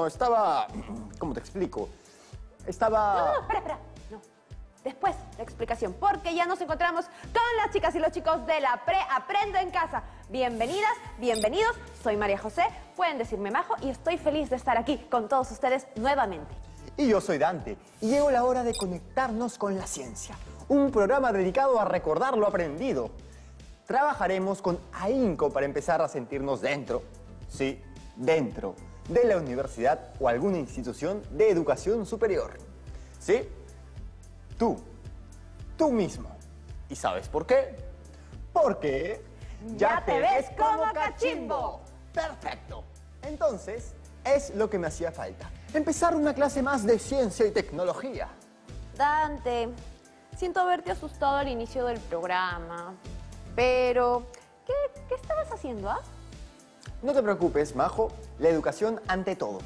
Bueno, estaba... ¿Cómo te explico? Estaba... No, no, espera, espera. No. Después, la explicación. Porque ya nos encontramos con las chicas y los chicos de la Pre Aprendo en Casa. Bienvenidas, bienvenidos. Soy María José. Pueden decirme Majo y estoy feliz de estar aquí con todos ustedes nuevamente. Y yo soy Dante. Y llegó la hora de conectarnos con la ciencia. Un programa dedicado a recordar lo aprendido. Trabajaremos con ahínco para empezar a sentirnos dentro. Sí, dentro de la universidad o alguna institución de educación superior. ¿Sí? Tú, tú mismo. ¿Y sabes por qué? Porque Ya te ves como cachimbo. Perfecto. Entonces, es lo que me hacía falta. Empezar una clase más de ciencia y tecnología. Dante, siento haberte asustado al inicio del programa. Pero, ¿qué, qué estabas haciendo, ah? No te preocupes, Majo, la educación ante todo.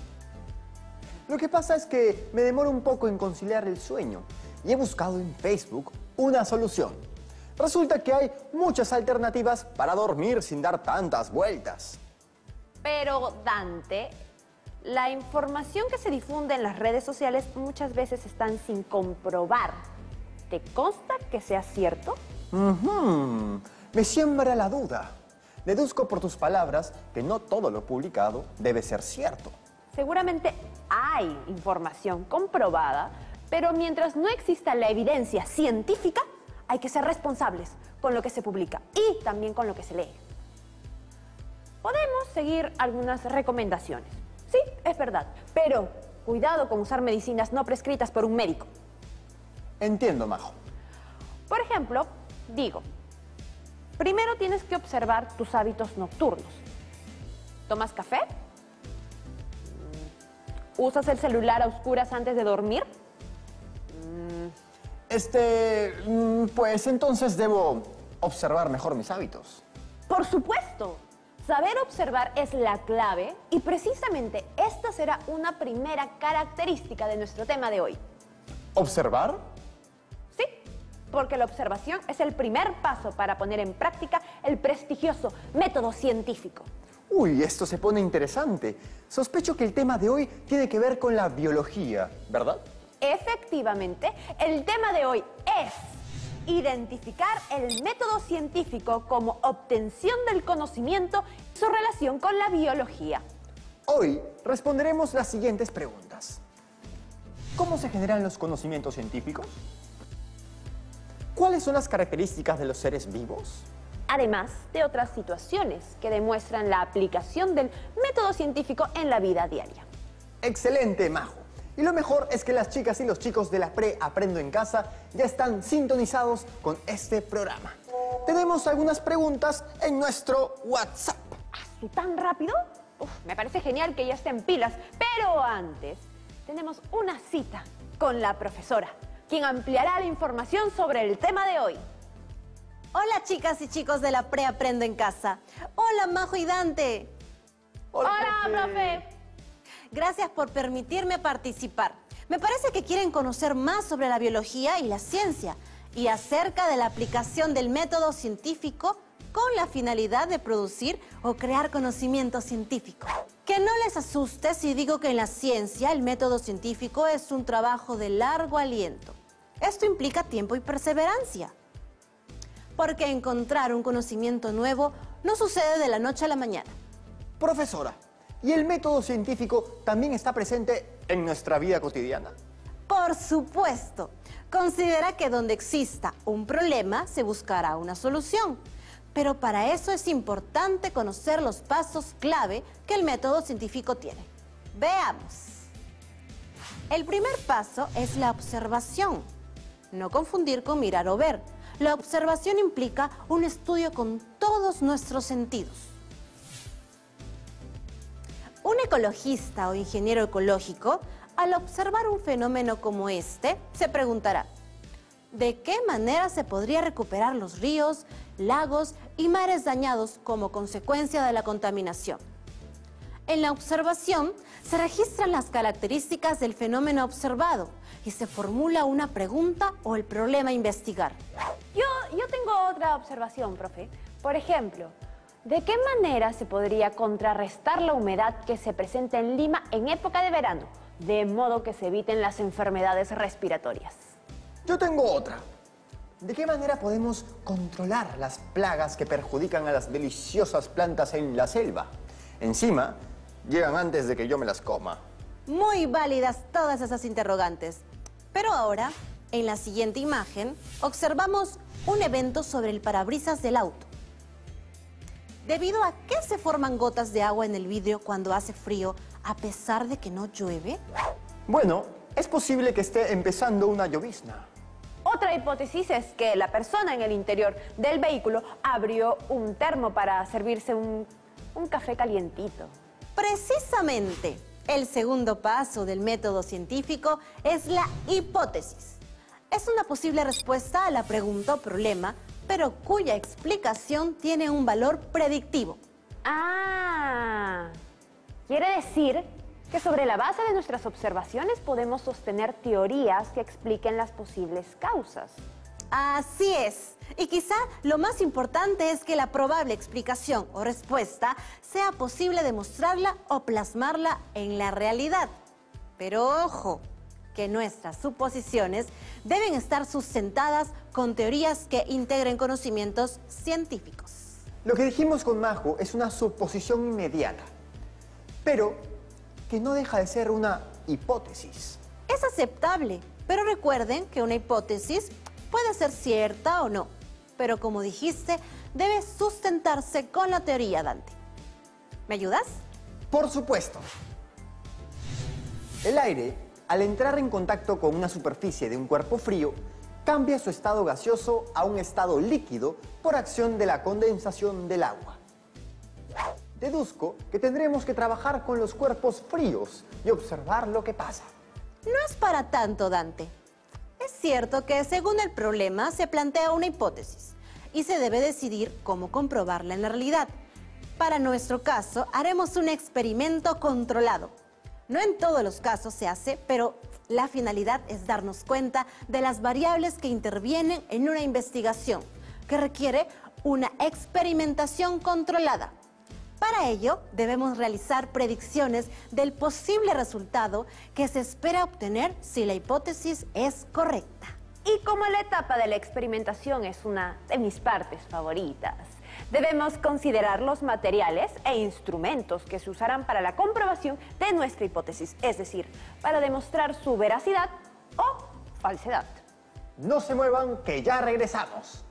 Lo que pasa es que me demoro un poco en conciliar el sueño y he buscado en Facebook una solución. Resulta que hay muchas alternativas para dormir sin dar tantas vueltas. Pero, Dante, la información que se difunde en las redes sociales muchas veces están sin comprobar. ¿Te consta que sea cierto? Ujú, Me siembra la duda. Deduzco por tus palabras que no todo lo publicado debe ser cierto. Seguramente hay información comprobada, pero mientras no exista la evidencia científica, hay que ser responsables con lo que se publica y también con lo que se lee. Podemos seguir algunas recomendaciones. Sí, es verdad, pero cuidado con usar medicinas no prescritas por un médico. Entiendo, Majo. Por ejemplo, digo, primero tienes que observar tus hábitos nocturnos. ¿Tomas café? Mm, ¿Usas el celular a oscuras antes de dormir? Este, mm, pues entonces debo observar mejor mis hábitos. Por supuesto. Saber observar es la clave y precisamente esta será una primera característica de nuestro tema de hoy. ¿Observar? Porque la observación es el primer paso para poner en práctica el prestigioso método científico. Uy, esto se pone interesante. Sospecho que el tema de hoy tiene que ver con la biología, ¿verdad? Efectivamente, el tema de hoy es identificar el método científico como obtención del conocimiento y su relación con la biología. Hoy responderemos las siguientes preguntas. ¿Cómo se generan los conocimientos científicos? ¿Cuáles son las características de los seres vivos? Además de otras situaciones que demuestran la aplicación del método científico en la vida diaria. Excelente, Majo. Y lo mejor es que las chicas y los chicos de la Pre Aprendo en Casa ya están sintonizados con este programa. Tenemos algunas preguntas en nuestro WhatsApp. ¿Tú tan rápido? Uf, me parece genial que ya estén pilas, pero antes tenemos una cita con la profesora, quien ampliará la información sobre el tema de hoy. Hola chicas y chicos de la Pre Aprendo en Casa. Hola Majo y Dante. Hola, profe. Gracias por permitirme participar. Me parece que quieren conocer más sobre la biología y la ciencia y acerca de la aplicación del método científico con la finalidad de producir o crear conocimiento científico. Que no les asuste si digo que en la ciencia el método científico es un trabajo de largo aliento. Esto implica tiempo y perseverancia. Porque encontrar un conocimiento nuevo no sucede de la noche a la mañana. Profesora, ¿y el método científico también está presente en nuestra vida cotidiana? Por supuesto. Considera que donde exista un problema se buscará una solución. Pero para eso es importante conocer los pasos clave que el método científico tiene. Veamos. El primer paso es la observación. No confundir con mirar o ver. La observación implica un estudio con todos nuestros sentidos. Un ecologista o ingeniero ecológico, al observar un fenómeno como este, se preguntará, ¿de qué manera se podría recuperar los ríos, lagos y mares dañados como consecuencia de la contaminación? En la observación se registran las características del fenómeno observado y se formula una pregunta o el problema a investigar. Yo, yo tengo otra observación, profe. Por ejemplo, ¿De qué manera se podría contrarrestar la humedad que se presenta en Lima en época de verano, de modo que se eviten las enfermedades respiratorias? Yo tengo otra. ¿De qué manera podemos controlar las plagas que perjudican a las deliciosas plantas en la selva? Encima, llegan antes de que yo me las coma. Muy válidas todas esas interrogantes. Pero ahora, en la siguiente imagen, observamos un evento sobre el parabrisas del auto. ¿Debido a qué se forman gotas de agua en el vidrio cuando hace frío a pesar de que no llueve? Bueno, es posible que esté empezando una llovizna. Otra hipótesis es que la persona en el interior del vehículo abrió un termo para servirse un, un café calientito. Precisamente, el segundo paso del método científico es la hipótesis. Es una posible respuesta a la pregunta o problema, pero cuya explicación tiene un valor predictivo. Ah, quiere decir que sobre la base de nuestras observaciones podemos sostener teorías que expliquen las posibles causas. Así es. Y quizá lo más importante es que la probable explicación o respuesta sea posible demostrarla o plasmarla en la realidad. Pero ojo, que nuestras suposiciones deben estar sustentadas con teorías que integren conocimientos científicos. Lo que dijimos con Majo es una suposición inmediata, pero que no deja de ser una hipótesis. Es aceptable, pero recuerden que una hipótesis puede ser cierta o no, pero como dijiste, debe sustentarse con la teoría, Dante. ¿Me ayudas? Por supuesto. El aire, al entrar en contacto con una superficie de un cuerpo frío, cambia su estado gaseoso a un estado líquido por acción de la condensación del agua. Deduzco que tendremos que trabajar con los cuerpos fríos y observar lo que pasa. No es para tanto, Dante. Es cierto que según el problema se plantea una hipótesis y se debe decidir cómo comprobarla en la realidad. Para nuestro caso, haremos un experimento controlado. No en todos los casos se hace, pero la finalidad es darnos cuenta de las variables que intervienen en una investigación, que requiere una experimentación controlada. Para ello, debemos realizar predicciones del posible resultado que se espera obtener si la hipótesis es correcta. Y como la etapa de la experimentación es una de mis partes favoritas, debemos considerar los materiales e instrumentos que se usarán para la comprobación de nuestra hipótesis, es decir, para demostrar su veracidad o falsedad. No se muevan, que ya regresamos.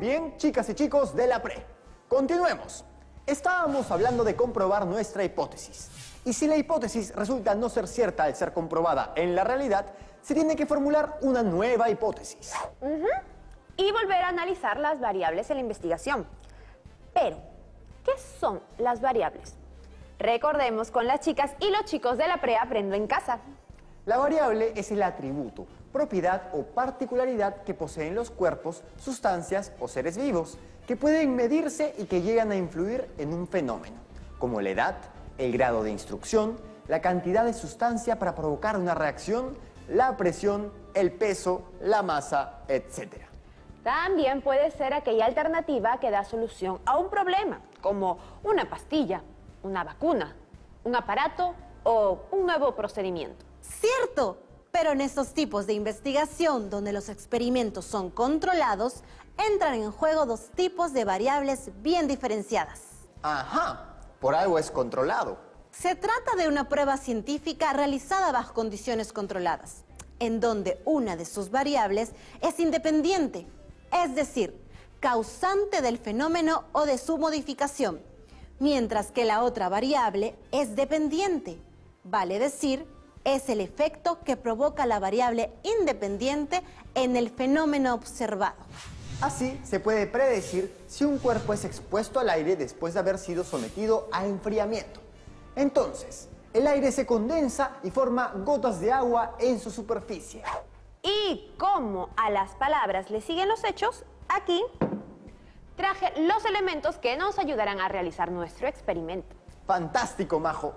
Bien, chicas y chicos de la pre. Continuemos. Estábamos hablando de comprobar nuestra hipótesis. Y si la hipótesis resulta no ser cierta al ser comprobada en la realidad, se tiene que formular una nueva hipótesis. Y volver a analizar las variables en la investigación. Pero, ¿qué son las variables? Recordemos con las chicas y los chicos de la pre Aprendo en Casa. La variable es el atributo, propiedad o particularidad que poseen los cuerpos, sustancias o seres vivos, que pueden medirse y que llegan a influir en un fenómeno, como la edad, el grado de instrucción, la cantidad de sustancia para provocar una reacción, la presión, el peso, la masa, etc. También puede ser aquella alternativa que da solución a un problema, como una pastilla, una vacuna, un aparato o un nuevo procedimiento. Cierto, pero en estos tipos de investigación donde los experimentos son controlados, entran en juego dos tipos de variables bien diferenciadas. Ajá, por algo es controlado. Se trata de una prueba científica realizada bajo condiciones controladas, en donde una de sus variables es independiente, es decir, causante del fenómeno o de su modificación, mientras que la otra variable es dependiente, vale decir, es el efecto que provoca la variable independiente en el fenómeno observado. Así se puede predecir si un cuerpo es expuesto al aire después de haber sido sometido a enfriamiento. Entonces, el aire se condensa y forma gotas de agua en su superficie. Y como a las palabras le siguen los hechos, aquí traje los elementos que nos ayudarán a realizar nuestro experimento. Fantástico, Majo.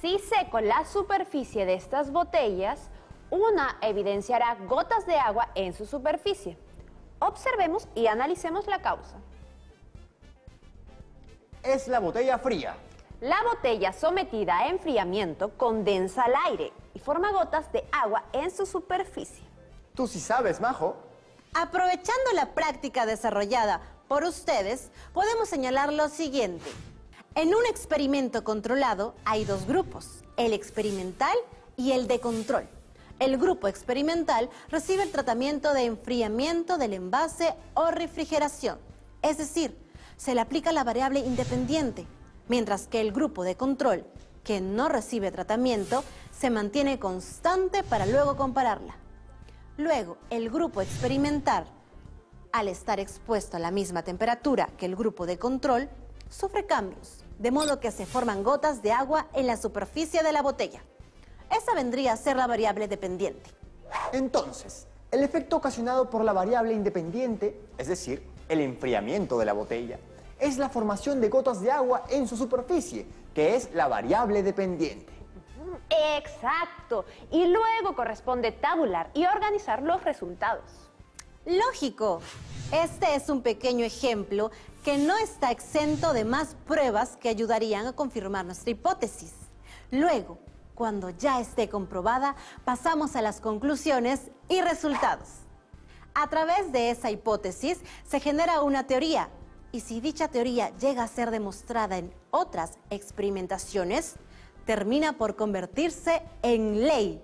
Si seco la superficie de estas botellas, una evidenciará gotas de agua en su superficie. Observemos y analicemos la causa. Es la botella fría. La botella sometida a enfriamiento condensa el aire y forma gotas de agua en su superficie. Tú sí sabes, Majo. Aprovechando la práctica desarrollada por ustedes, podemos señalar lo siguiente. En un experimento controlado hay dos grupos, el experimental y el de control. El grupo experimental recibe el tratamiento de enfriamiento del envase o refrigeración, es decir, se le aplica la variable independiente, mientras que el grupo de control, que no recibe tratamiento, se mantiene constante para luego compararla. Luego, el grupo experimental, al estar expuesto a la misma temperatura que el grupo de control, sufre cambios, de modo que se forman gotas de agua en la superficie de la botella. Esa vendría a ser la variable dependiente. Entonces, el efecto ocasionado por la variable independiente, es decir, el enfriamiento de la botella, es la formación de gotas de agua en su superficie, que es la variable dependiente. Exacto. Y luego corresponde tabular y organizar los resultados. Lógico. Este es un pequeño ejemplo que no está exento de más pruebas que ayudarían a confirmar nuestra hipótesis. Luego, cuando ya esté comprobada, pasamos a las conclusiones y resultados. A través de esa hipótesis se genera una teoría y si dicha teoría llega a ser demostrada en otras experimentaciones, termina por convertirse en ley.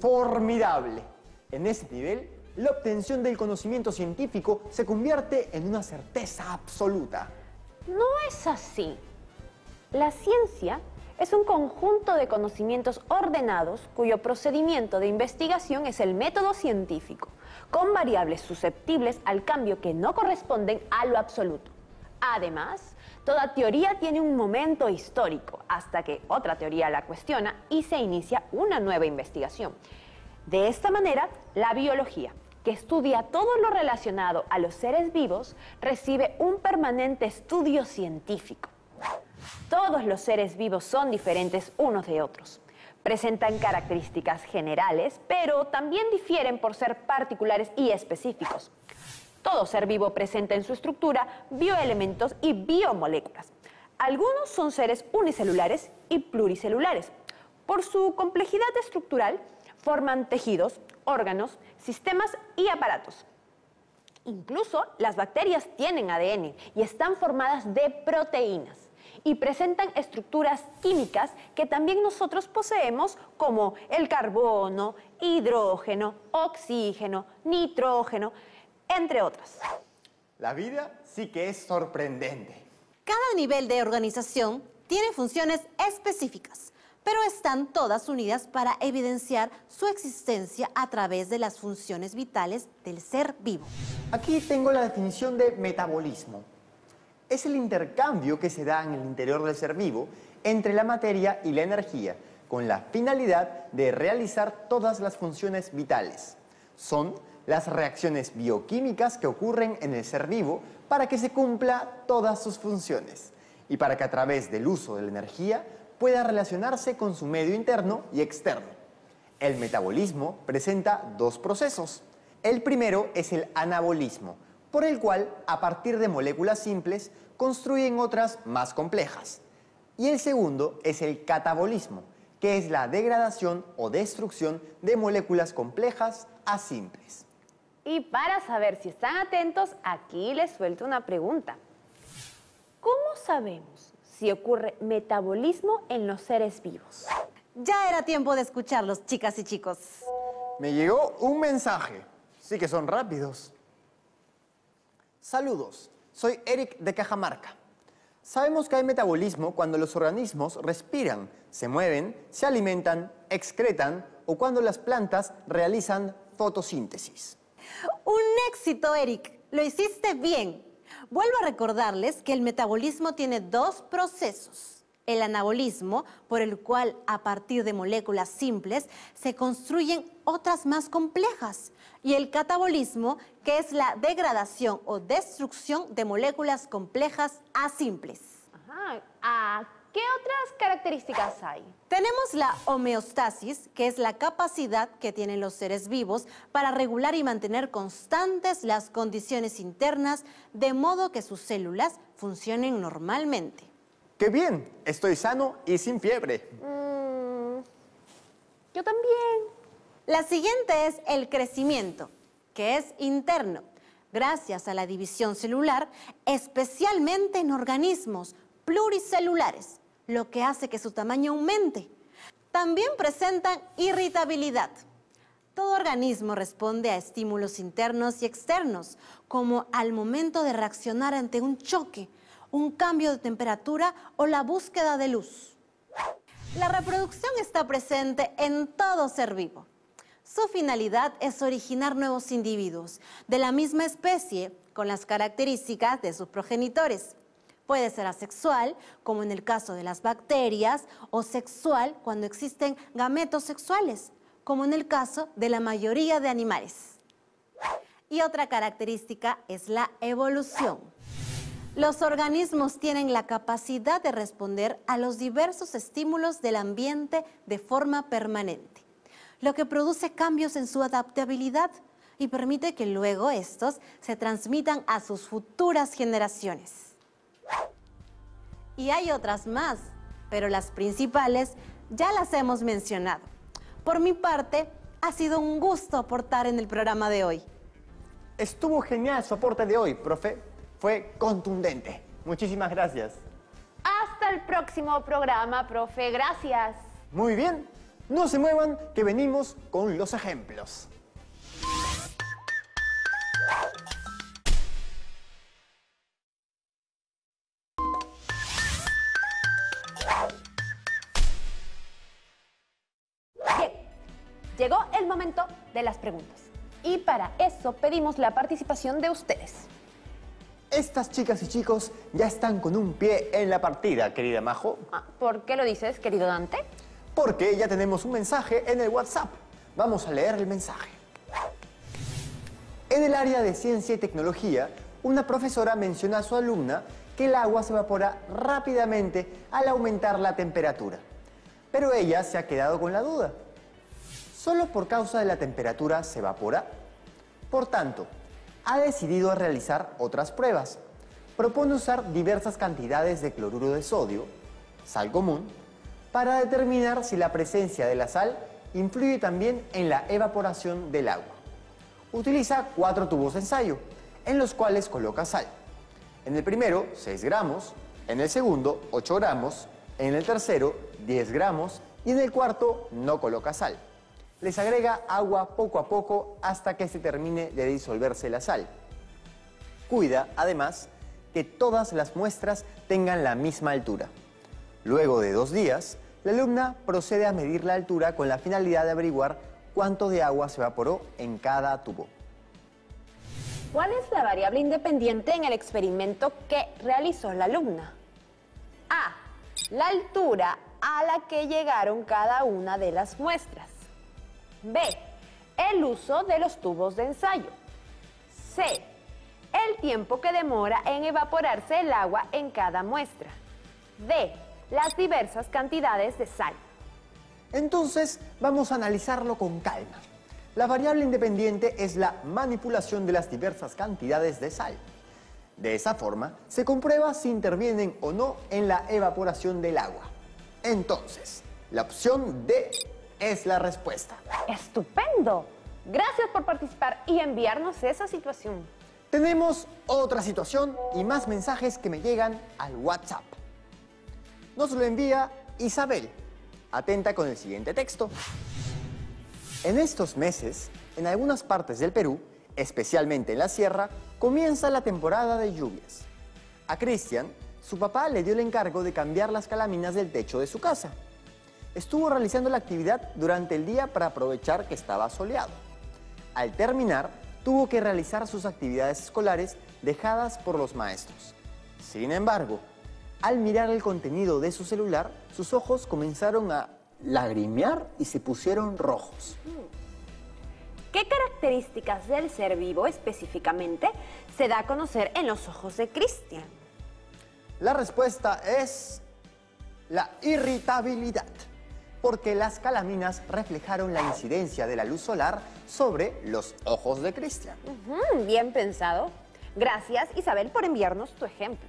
Formidable. En ese nivel, la obtención del conocimiento científico se convierte en una certeza absoluta. No es así. La ciencia es un conjunto de conocimientos ordenados cuyo procedimiento de investigación es el método científico, con variables susceptibles al cambio que no corresponden a lo absoluto. Además, toda teoría tiene un momento histórico hasta que otra teoría la cuestiona y se inicia una nueva investigación. De esta manera, la biología, que estudia todo lo relacionado a los seres vivos, recibe un permanente estudio científico. Todos los seres vivos son diferentes unos de otros. Presentan características generales, pero también difieren por ser particulares y específicos. Todo ser vivo presenta en su estructura bioelementos y biomoléculas. Algunos son seres unicelulares y pluricelulares. Por su complejidad estructural, forman tejidos, órganos, sistemas y aparatos. Incluso las bacterias tienen ADN y están formadas de proteínas y presentan estructuras químicas que también nosotros poseemos como el carbono, hidrógeno, oxígeno, nitrógeno, entre otras. La vida sí que es sorprendente. Cada nivel de organización tiene funciones específicas, pero están todas unidas para evidenciar su existencia a través de las funciones vitales del ser vivo. Aquí tengo la definición de metabolismo. Es el intercambio que se da en el interior del ser vivo entre la materia y la energía, con la finalidad de realizar todas las funciones vitales. Son las reacciones bioquímicas que ocurren en el ser vivo para que se cumpla todas sus funciones y para que a través del uso de la energía pueda relacionarse con su medio interno y externo. El metabolismo presenta dos procesos. El primero es el anabolismo, por el cual, a partir de moléculas simples, construyen otras más complejas. Y el segundo es el catabolismo, que es la degradación o destrucción de moléculas complejas a simples. Y para saber si están atentos, aquí les suelto una pregunta. ¿Cómo sabemos si ocurre metabolismo en los seres vivos? Ya era tiempo de escucharlos, chicas y chicos. Me llegó un mensaje. Sí que son rápidos. Saludos, soy Eric de Cajamarca. Sabemos que hay metabolismo cuando los organismos respiran, se mueven, se alimentan, excretan o cuando las plantas realizan fotosíntesis. Un éxito, Eric. Lo hiciste bien. Vuelvo a recordarles que el metabolismo tiene dos procesos. El anabolismo, por el cual a partir de moléculas simples se construyen otras más complejas. Y el catabolismo, que es la degradación o destrucción de moléculas complejas a simples. Ajá. ¿Qué otras características hay? Tenemos la homeostasis, que es la capacidad que tienen los seres vivos para regular y mantener constantes las condiciones internas de modo que sus células funcionen normalmente. ¡Qué bien! Estoy sano y sin fiebre. Mm, yo también. La siguiente es el crecimiento, que es interno, gracias a la división celular, especialmente en organismos pluricelulares lo que hace que su tamaño aumente. También presentan irritabilidad. Todo organismo responde a estímulos internos y externos, como al momento de reaccionar ante un choque, un cambio de temperatura o la búsqueda de luz. La reproducción está presente en todo ser vivo. Su finalidad es originar nuevos individuos de la misma especie con las características de sus progenitores. Puede ser asexual, como en el caso de las bacterias, o sexual cuando existen gametos sexuales, como en el caso de la mayoría de animales. Y otra característica es la evolución. Los organismos tienen la capacidad de responder a los diversos estímulos del ambiente de forma permanente, lo que produce cambios en su adaptabilidad y permite que luego estos se transmitan a sus futuras generaciones. Y hay otras más, pero las principales ya las hemos mencionado. Por mi parte, ha sido un gusto aportar en el programa de hoy. Estuvo genial su aporte de hoy, profe. Fue contundente. Muchísimas gracias. Hasta el próximo programa, profe. Gracias. Muy bien. No se muevan, que venimos con los ejemplos. Llegó el momento de las preguntas. Y para eso pedimos la participación de ustedes. Estas chicas y chicos ya están con un pie en la partida, querida Majo. Ah, ¿Por qué lo dices, querido Dante? Porque ya tenemos un mensaje en el WhatsApp. Vamos a leer el mensaje. En el área de ciencia y tecnología, una profesora menciona a su alumna que el agua se evapora rápidamente al aumentar la temperatura. Pero ella se ha quedado con la duda solo por causa de la temperatura se evapora? Por tanto, ha decidido realizar otras pruebas. Propone usar diversas cantidades de cloruro de sodio, sal común, para determinar si la presencia de la sal influye también en la evaporación del agua. Utiliza cuatro tubos de ensayo, en los cuales coloca sal. En el primero, 6 gramos, en el segundo, 8 gramos, en el tercero, 10 gramos y en el cuarto no coloca sal les agrega agua poco a poco hasta que se termine de disolverse la sal. Cuida, además, que todas las muestras tengan la misma altura. Luego de dos días, la alumna procede a medir la altura con la finalidad de averiguar cuánto de agua se evaporó en cada tubo. ¿Cuál es la variable independiente en el experimento que realizó la alumna? A. La altura a la que llegaron cada una de las muestras. B. El uso de los tubos de ensayo. C. El tiempo que demora en evaporarse el agua en cada muestra. D. Las diversas cantidades de sal. Entonces, vamos a analizarlo con calma. La variable independiente es la manipulación de las diversas cantidades de sal. De esa forma, se comprueba si intervienen o no en la evaporación del agua. Entonces, la opción D es la respuesta. ¡Estupendo! Gracias por participar y enviarnos esa situación. Tenemos otra situación y más mensajes que me llegan al WhatsApp. Nos lo envía Isabel. Atenta con el siguiente texto. En estos meses, en algunas partes del Perú, especialmente en la sierra, comienza la temporada de lluvias. A Cristian, su papá le dio el encargo de cambiar las calaminas del techo de su casa estuvo realizando la actividad durante el día para aprovechar que estaba soleado. Al terminar, tuvo que realizar sus actividades escolares dejadas por los maestros. Sin embargo, al mirar el contenido de su celular, sus ojos comenzaron a lagrimear y se pusieron rojos. ¿Qué características del ser vivo específicamente se da a conocer en los ojos de Cristian? La respuesta es La irritabilidad, porque las calaminas reflejaron la incidencia de la luz solar sobre los ojos de Cristian. Bien pensado. Gracias, Isabel, por enviarnos tu ejemplo.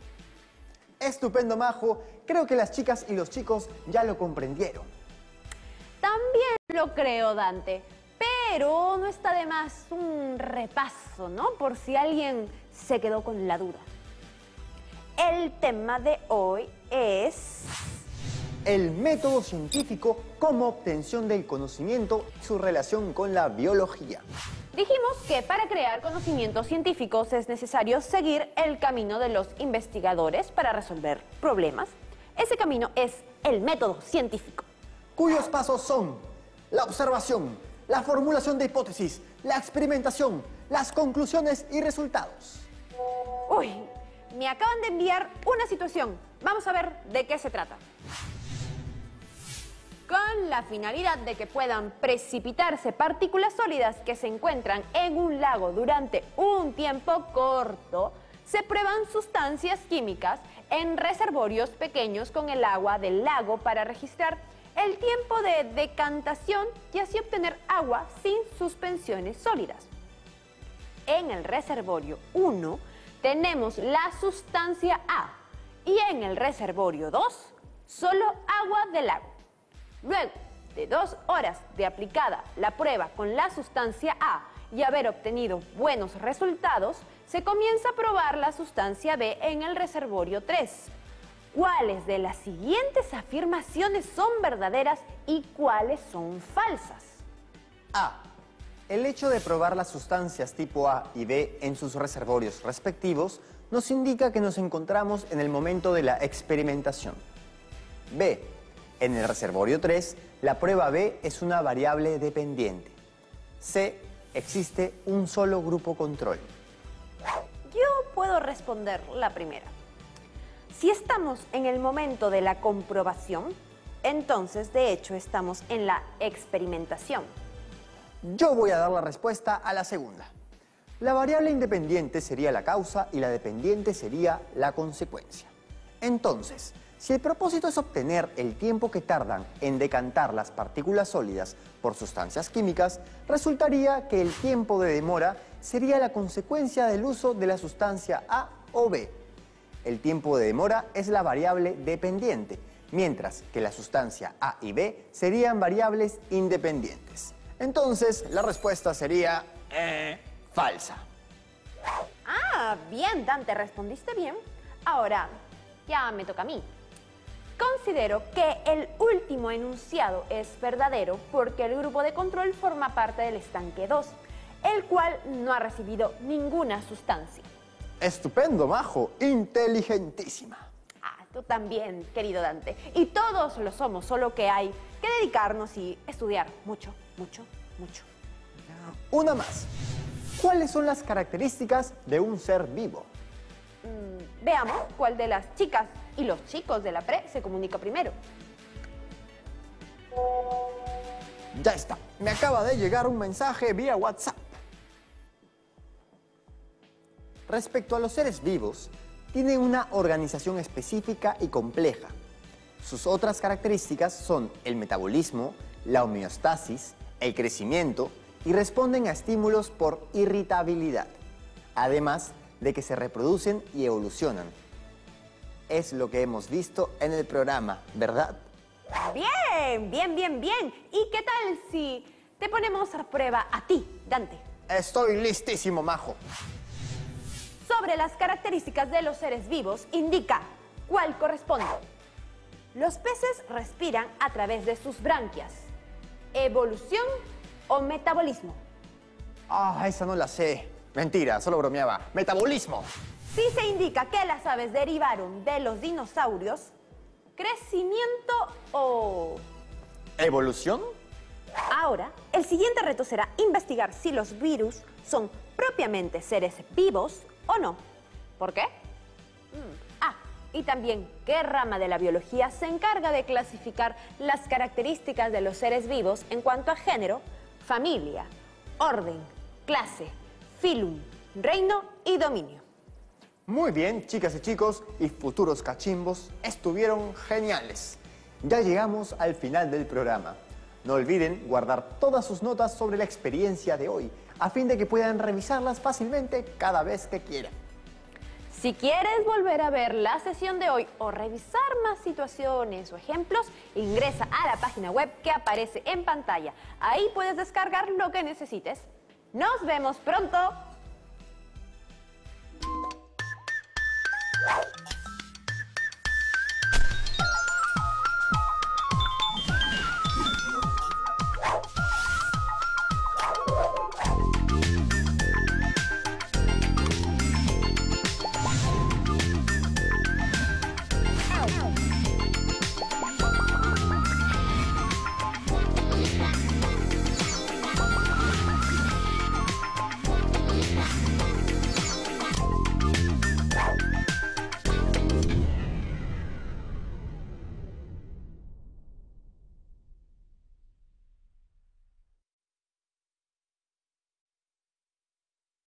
Estupendo, Majo. Creo que las chicas y los chicos ya lo comprendieron. También lo creo, Dante. Pero no está de más un repaso, ¿no? Por si alguien se quedó con la duda. El tema de hoy es... El método científico como obtención del conocimiento y su relación con la biología. Dijimos que para crear conocimientos científicos es necesario seguir el camino de los investigadores para resolver problemas. Ese camino es el método científico. Cuyos pasos son la observación, la formulación de hipótesis, la experimentación, las conclusiones y resultados. Uy, me acaban de enviar una situación. Vamos a ver de qué se trata. Con la finalidad de que puedan precipitarse partículas sólidas que se encuentran en un lago durante un tiempo corto, se prueban sustancias químicas en reservorios pequeños con el agua del lago para registrar el tiempo de decantación y así obtener agua sin suspensiones sólidas. En el reservorio 1 tenemos la sustancia A y en el reservorio 2 solo agua del lago. Luego de dos horas de aplicada la prueba con la sustancia A y haber obtenido buenos resultados, se comienza a probar la sustancia B en el reservorio 3. ¿Cuáles de las siguientes afirmaciones son verdaderas y cuáles son falsas? A. El hecho de probar las sustancias tipo A y B en sus reservorios respectivos nos indica que nos encontramos en el momento de la experimentación. B. En el reservorio 3, la prueba B es una variable dependiente. C. Existe un solo grupo control. Yo puedo responder la primera. Si estamos en el momento de la comprobación, entonces de hecho estamos en la experimentación. Yo voy a dar la respuesta a la segunda. La variable independiente sería la causa y la dependiente sería la consecuencia. Entonces, si el propósito es obtener el tiempo que tardan en decantar las partículas sólidas por sustancias químicas, resultaría que el tiempo de demora sería la consecuencia del uso de la sustancia A o B. El tiempo de demora es la variable dependiente, mientras que la sustancia A y B serían variables independientes. Entonces, la respuesta sería eh, falsa. Ah, bien, Dante, respondiste bien. Ahora, ya me toca a mí. Considero que el último enunciado es verdadero porque el grupo de control forma parte del estanque 2, el cual no ha recibido ninguna sustancia. Estupendo, Majo. Inteligentísima. Ah, tú también, querido Dante. Y todos lo somos, solo que hay que dedicarnos y estudiar mucho, mucho, mucho. Una más. ¿Cuáles son las características de un ser vivo? Veamos cuál de las chicas y los chicos de la pre se comunica primero. Ya está. Me acaba de llegar un mensaje vía WhatsApp. Respecto a los seres vivos, tienen una organización específica y compleja. Sus otras características son el metabolismo, la homeostasis, el crecimiento y responden a estímulos por irritabilidad, además de que se reproducen y evolucionan. Es lo que hemos visto en el programa, ¿verdad? Bien, bien, bien, bien. ¿Y qué tal si te ponemos a prueba a ti, Dante? Estoy listísimo, Majo. Sobre las características de los seres vivos, indica cuál corresponde. Los peces respiran a través de sus branquias. ¿Evolución o metabolismo? Ah, esa no la sé. Mentira, solo bromeaba. Metabolismo. Si se indica que las aves derivaron de los dinosaurios, ¿crecimiento o...? ¿Evolución? Ahora, el siguiente reto será investigar si los virus son propiamente seres vivos o no. ¿Por qué? Mm, Ah, y también qué rama de la biología se encarga de clasificar las características de los seres vivos en cuanto a género, familia, orden, clase, filum, reino y dominio. Muy bien, chicas y chicos y futuros cachimbos, estuvieron geniales. Ya llegamos al final del programa. No olviden guardar todas sus notas sobre la experiencia de hoy, a fin de que puedan revisarlas fácilmente cada vez que quieran. Si quieres volver a ver la sesión de hoy o revisar más situaciones o ejemplos, ingresa a la página web que aparece en pantalla. Ahí puedes descargar lo que necesites. Nos vemos pronto.